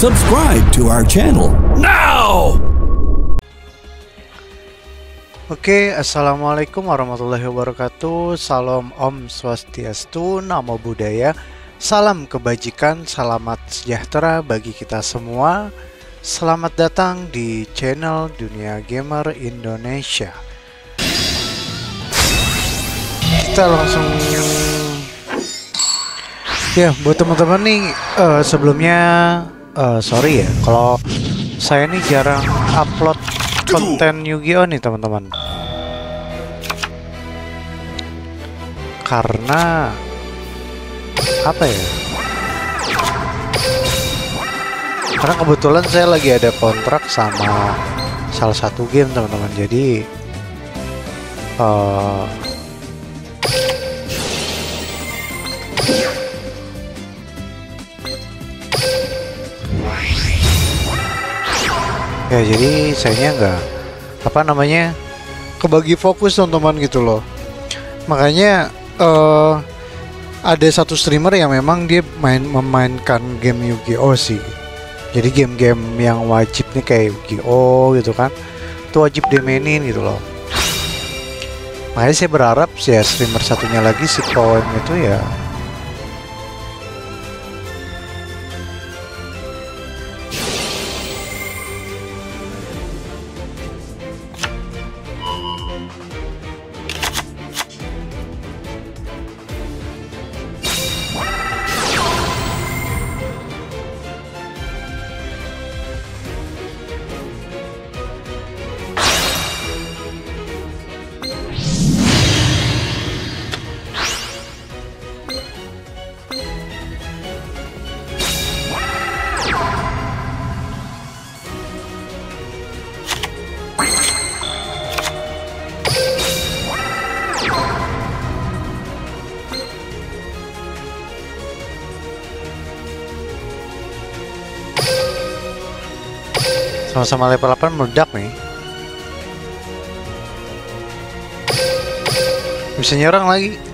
Subscribe to our channel now! Oke, assalamualaikum warahmatullahi wabarakatuh. Salam Om Swastiastu, Namo Buddhaya. Salam kebajikan, selamat sejahtera bagi kita semua. Selamat datang di channel Dunia Gamer Indonesia. Kita langsung ya buat teman-teman nih eh, sebelumnya eh, sorry ya kalau saya nih jarang upload konten Yu-Gi-Oh nih teman-teman. Karena apa ya? Karena kebetulan saya lagi ada kontrak sama salah satu game teman-teman. Jadi eh, ya jadi sayanya nggak apa namanya kebagi fokus teman-teman gitu loh. Makanya eh ada satu streamer yang memang dia main memainkan game Yu-Gi-Oh sih. Jadi game-game yang wajib nih kayak Yu-Gi-Oh gitu kan itu wajib dimainin gitu loh. Makanya saya berharap sih ya streamer satunya lagi si Koen itu ya sama-sama level 8 meledak nih. Bisa nyerang lagi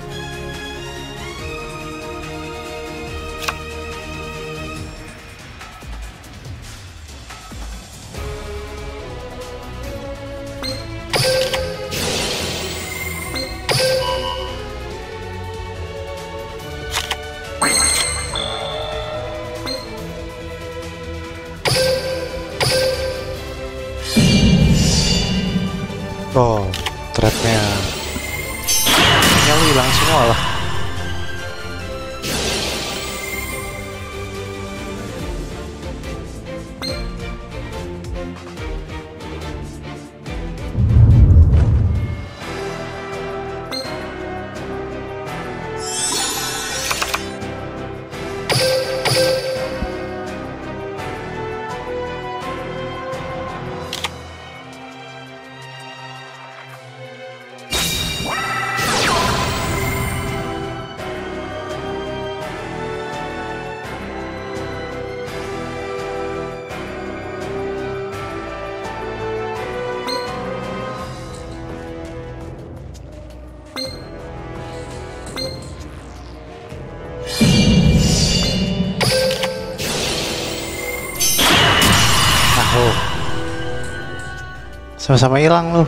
Sama-sama hilang lu.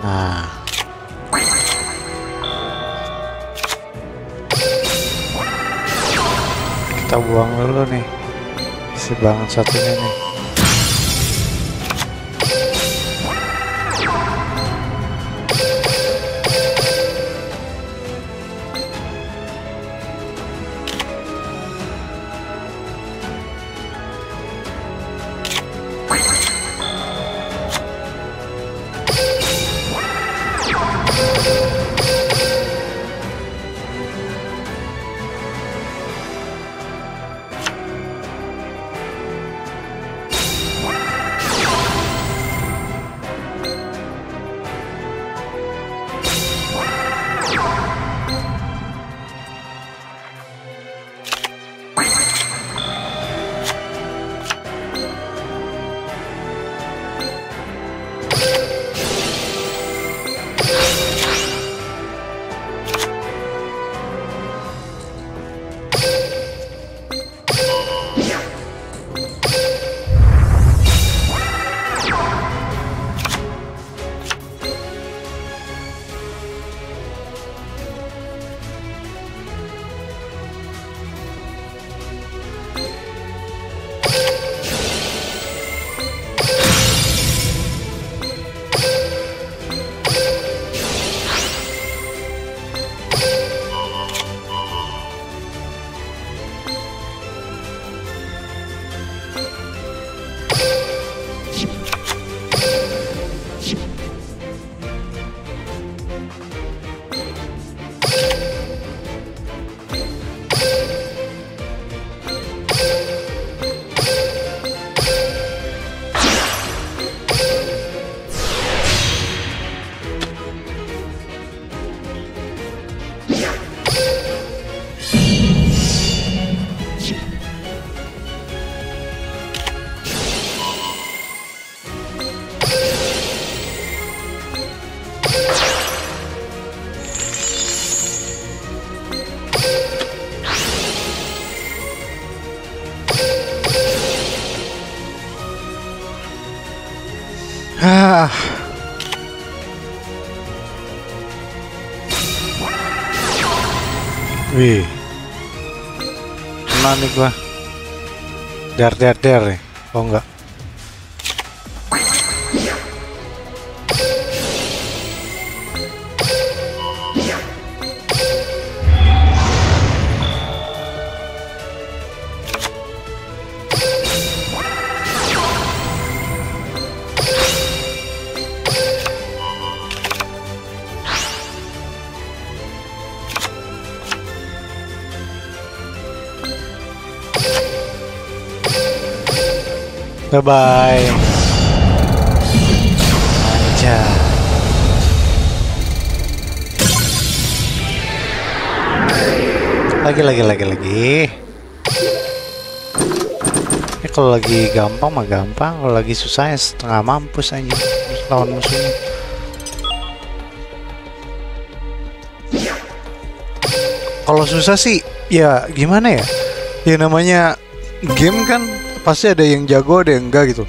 Nah. Kita buang dulu nih. Si banget satunya nih. Ah. Wih. Kena nih gua. Der der der. Oh enggak. Bye bye. Aja. Lagi lagi lagi lagi. Ini kalau lagi gampang mah gampang, kalau lagi susah ya setengah mampus aja lawan musuhnya. Kalau susah sih ya gimana ya? Ya namanya game kan pasti ada yang jago ada yang enggak gitu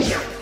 Yeah.